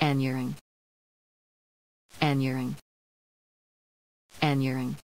Aneurin. Aneurin. Aneurin.